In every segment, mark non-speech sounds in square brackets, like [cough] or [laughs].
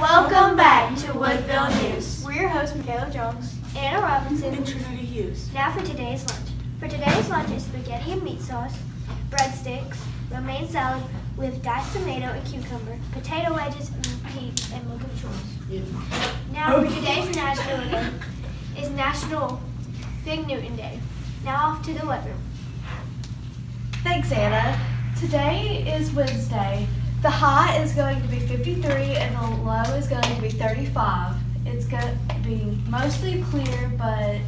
Welcome back to Woodville News. We're your hosts Michaela Jones, Anna Robinson, and Trinity Hughes. Now for today's lunch. For today's lunch is spaghetti and meat sauce, breadsticks, romaine salad with diced tomato and cucumber, potato wedges, and peas, and milk of choice. Now for today's national day is National Fig Newton Day. Now off to the weather. Thanks, Anna. Today is Wednesday, the high is going to be 53 and the low is going to be 35. It's going to be mostly clear, but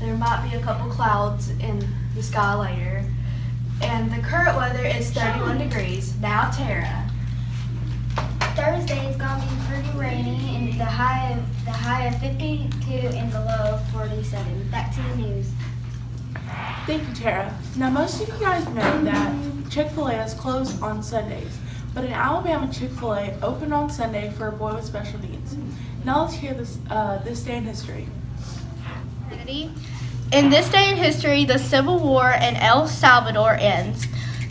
there might be a couple clouds in the sky later. And the current weather is 31 degrees. Now, Tara. Thursday is gonna be pretty rainy and the high of the high of 52 and the low of 47. Back to the news. Thank you, Tara. Now, most of you guys know that Chick fil A is closed on Sundays, but an Alabama, Chick fil A opened on Sunday for a boy with special needs. Now, let's hear this, uh, this day in history. In this day in history, the Civil War in El Salvador ends.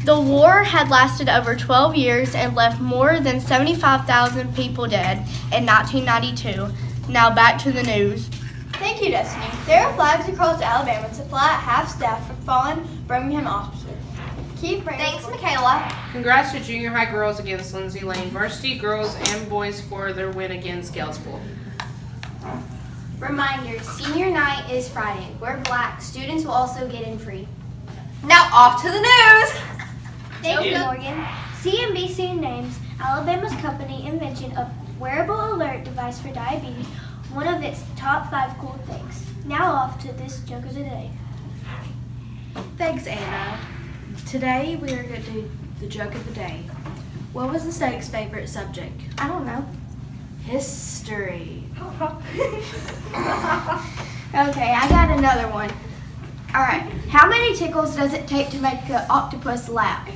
The war had lasted over 12 years and left more than 75,000 people dead in 1992. Now back to the news. Thank you, Destiny. There are flags across Alabama to fly at half staff for fallen Birmingham officers. Keep praying. Thanks, Michaela. Congrats to junior high girls against Lindsay Lane. Varsity girls and boys for their win against Galespool. Reminder, senior night is Friday. We're black. Students will also get in free. Now off to the news. Thank you, Morgan. CNBC names Alabama's company invention of wearable alert device for diabetes one of its top five cool things. Now off to this joke of the day. Thanks, Anna. Today we are going to do the joke of the day. What was the snake's favorite subject? I don't know. History. [laughs] okay, I got another one. All right, how many tickles does it take to make an octopus laugh?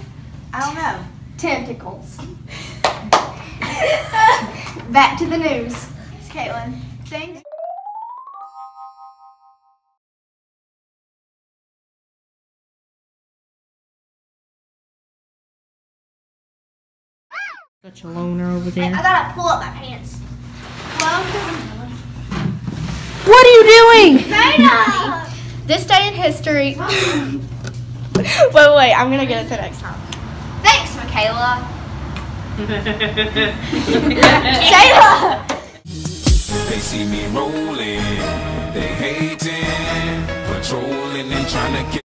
I don't know. Ten tickles. [laughs] Back to the news. It's Caitlin. Thanks. Such a loner over there. I gotta pull up my pants. Welcome. What are you doing? Dana! [laughs] This day in history. [laughs] wait, wait, I'm gonna get it the next time. Thanks, Michaela. [laughs] Taylor! They see me rolling, they hating, patrolling and trying to get.